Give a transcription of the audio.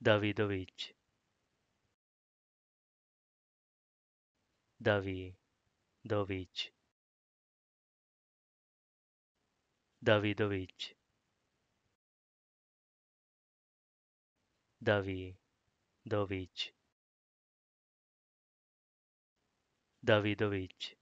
Davidovich, Davidovich, Davidovich, Davidovich, Davidovich,